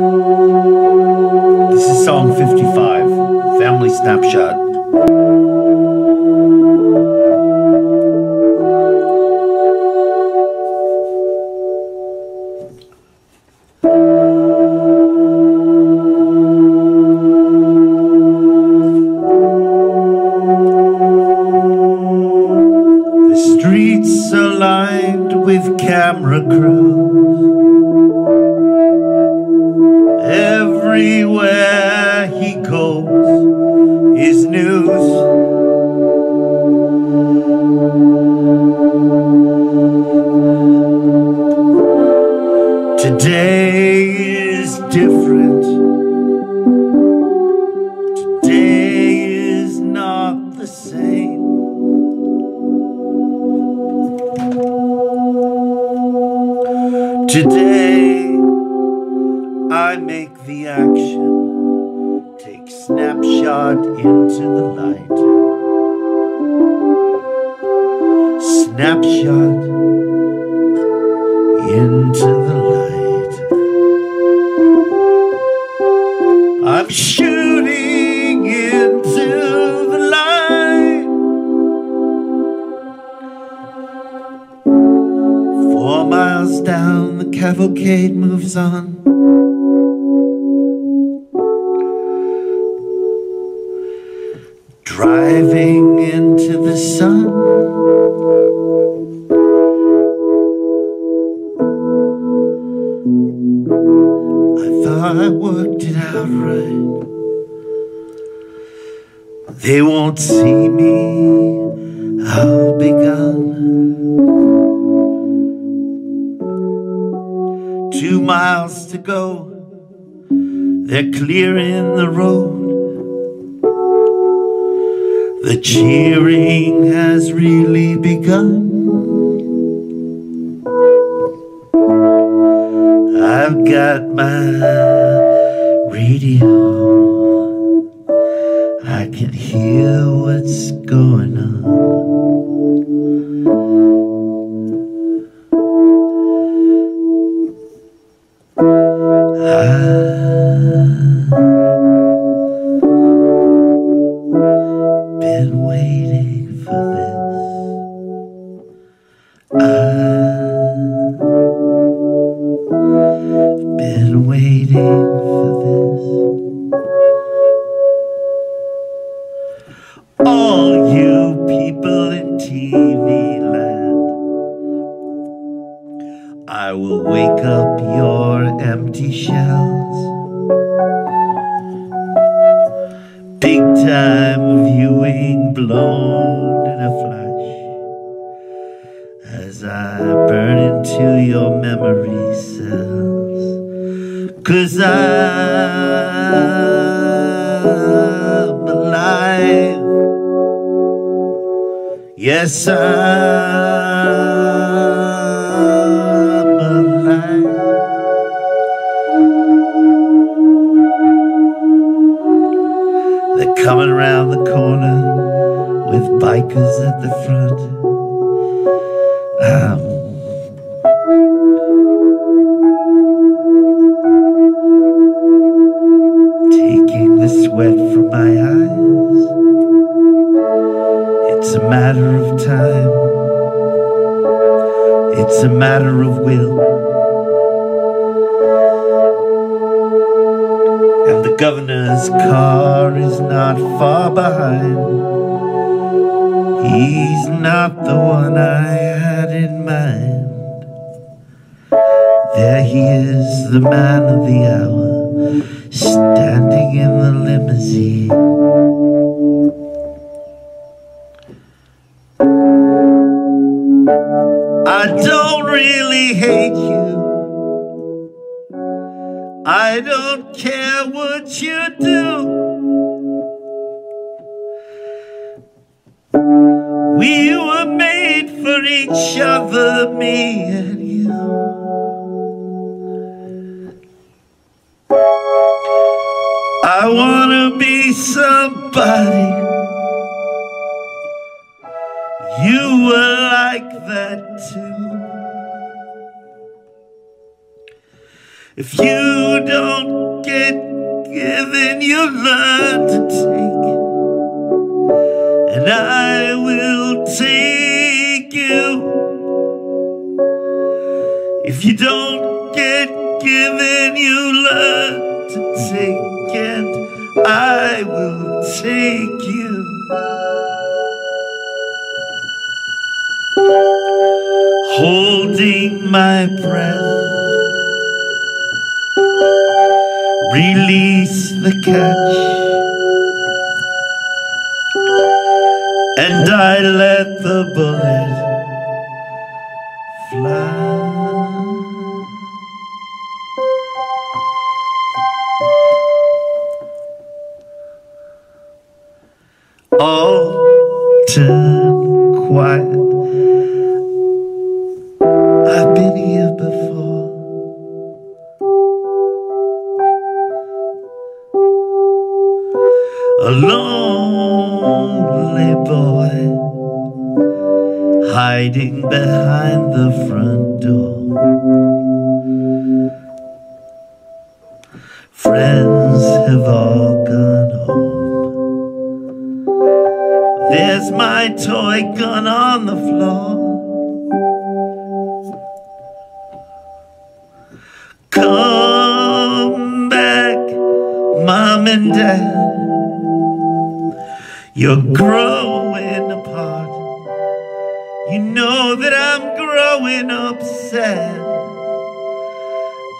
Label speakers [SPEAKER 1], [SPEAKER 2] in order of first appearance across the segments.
[SPEAKER 1] This is song 55, Family Snapshot. Today is different. Today is not the same. Today I make the action, take snapshot into the light. Snapshot into the miles down, the cavalcade moves on. Driving into the sun. I thought I worked it out right. They won't see me, I'll be gone. Two miles to go, they're clearing the road. The cheering has really begun. I've got my radio. I can hear what's going on. Been waiting for this. I've been waiting for this. All you people in TV land, I will wake up your empty shells. Big time viewing blown in a flash as I burn into your memory cells. Cause I'm alive. Yes, I'm bikers at the front. Um, taking the sweat from my eyes. It's a matter of time. It's a matter of will. And the governor's car is not far behind. He's not the one I had in mind. There he is, the man of the hour, standing in the limousine. I don't really hate you. I don't care what you We were made for each other, me and you. I wanna be somebody. You were like that too. If you don't get given, you learn to take. And I take you. If you don't get given, you love to take. And I will take you. Holding my breath Release the catch Turned quiet I've been here before a lonely boy hiding behind the front door. Friends have all my toy gun on the floor. Come back, mom and dad. You're growing apart. You know that I'm growing upset.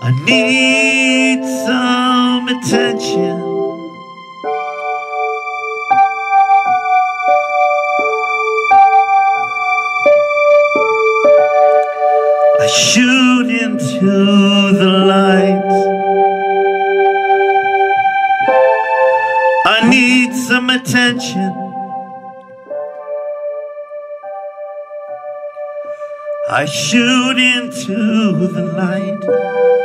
[SPEAKER 1] I need some attention. I shoot into the light.